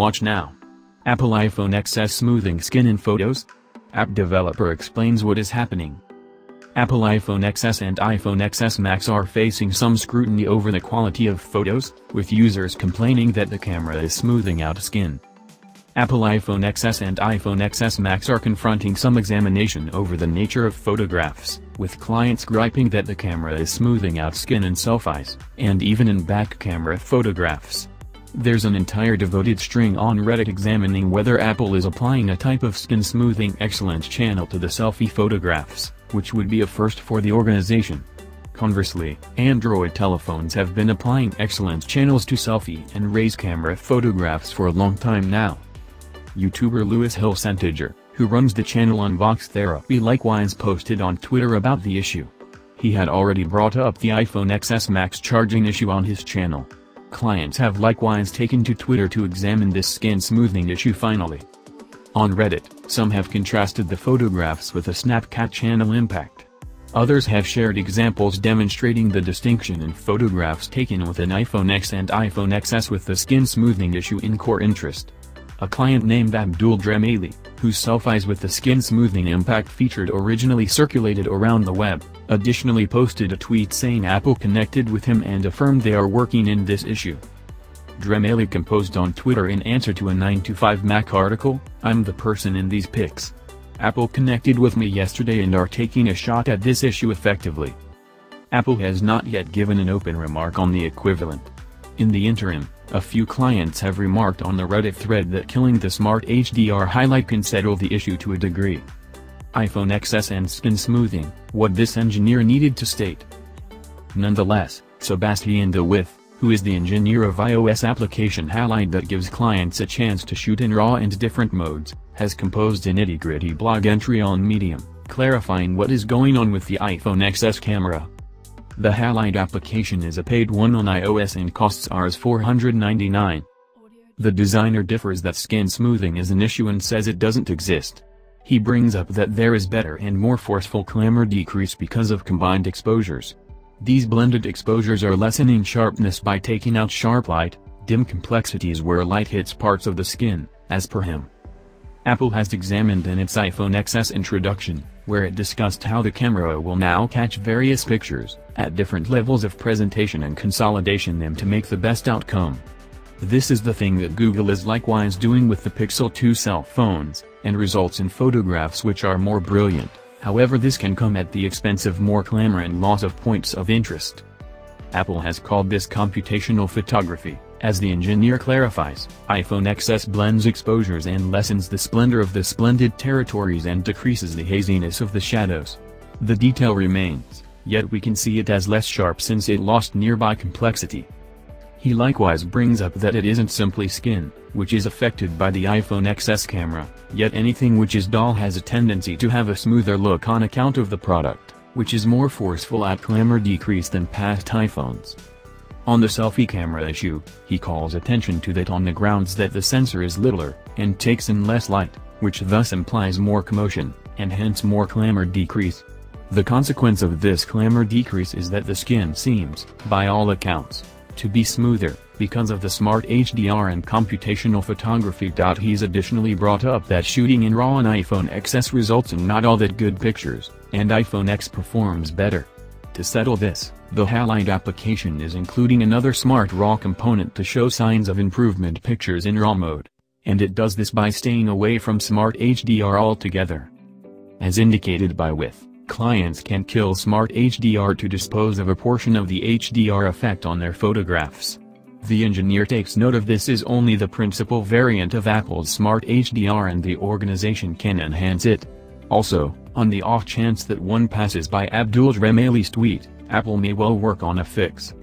Watch now. Apple iPhone XS smoothing skin in photos? App developer explains what is happening. Apple iPhone XS and iPhone XS Max are facing some scrutiny over the quality of photos, with users complaining that the camera is smoothing out skin. Apple iPhone XS and iPhone XS Max are confronting some examination over the nature of photographs, with clients griping that the camera is smoothing out skin in selfies, and even in back camera photographs. There's an entire devoted string on Reddit examining whether Apple is applying a type of skin smoothing excellence channel to the selfie photographs, which would be a first for the organization. Conversely, Android telephones have been applying excellence channels to selfie and raise camera photographs for a long time now. YouTuber Louis Hilsenteger, who runs the channel on Unbox Therapy likewise posted on Twitter about the issue. He had already brought up the iPhone XS Max charging issue on his channel. Clients have likewise taken to Twitter to examine this skin smoothing issue finally. On Reddit, some have contrasted the photographs with a Snapchat channel impact. Others have shared examples demonstrating the distinction in photographs taken with an iPhone X and iPhone XS with the skin smoothing issue in core interest. A client named Abdul Dremeli, whose selfies with the skin smoothing impact featured originally circulated around the web, additionally posted a tweet saying Apple connected with him and affirmed they are working in this issue. Dremeli composed on Twitter in answer to a 9to5Mac article, I'm the person in these pics. Apple connected with me yesterday and are taking a shot at this issue effectively. Apple has not yet given an open remark on the equivalent. In the interim, a few clients have remarked on the Reddit thread that killing the Smart HDR highlight can settle the issue to a degree. iPhone XS and skin smoothing, what this engineer needed to state. Nonetheless, Sebastiaan de With, who is the engineer of iOS application Halide that gives clients a chance to shoot in RAW and different modes, has composed a nitty-gritty blog entry on Medium, clarifying what is going on with the iPhone XS camera. The Halide application is a paid one on iOS and costs Rs 499. The designer differs that skin smoothing is an issue and says it doesn't exist. He brings up that there is better and more forceful clamor decrease because of combined exposures. These blended exposures are lessening sharpness by taking out sharp light, dim complexities where light hits parts of the skin, as per him. Apple has examined in its iPhone XS introduction, where it discussed how the camera will now catch various pictures, at different levels of presentation and consolidation them to make the best outcome. This is the thing that Google is likewise doing with the Pixel 2 cell phones, and results in photographs which are more brilliant, however this can come at the expense of more clamor and loss of points of interest. Apple has called this computational photography, as the engineer clarifies, iPhone XS blends exposures and lessens the splendor of the splendid territories and decreases the haziness of the shadows. The detail remains, yet we can see it as less sharp since it lost nearby complexity. He likewise brings up that it isn't simply skin, which is affected by the iPhone XS camera, yet anything which is dull has a tendency to have a smoother look on account of the product, which is more forceful at clamor decrease than past iPhones. On the selfie camera issue, he calls attention to that on the grounds that the sensor is littler, and takes in less light, which thus implies more commotion, and hence more clamor decrease. The consequence of this clamor decrease is that the skin seems, by all accounts, to be smoother, because of the smart HDR and computational photography. He's additionally brought up that shooting in RAW on iPhone XS results in not all that good pictures, and iPhone X performs better. To settle this, the Halide application is including another Smart RAW component to show signs of improvement pictures in RAW mode. And it does this by staying away from Smart HDR altogether. As indicated by with, clients can kill Smart HDR to dispose of a portion of the HDR effect on their photographs. The engineer takes note of this is only the principal variant of Apple's Smart HDR and the organization can enhance it. Also, on the off chance that one passes by Abdul Dremeli's tweet, Apple may well work on a fix.